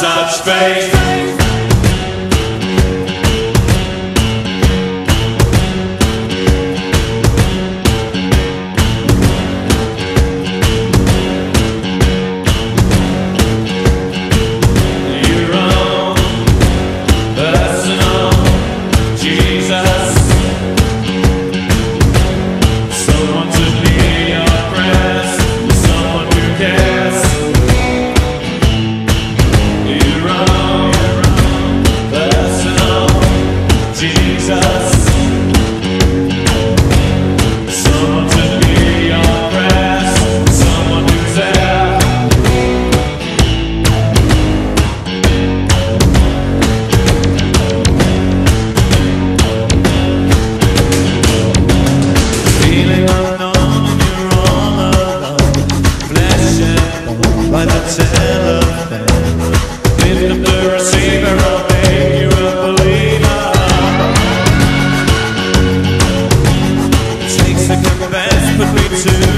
touch faith. Confess, put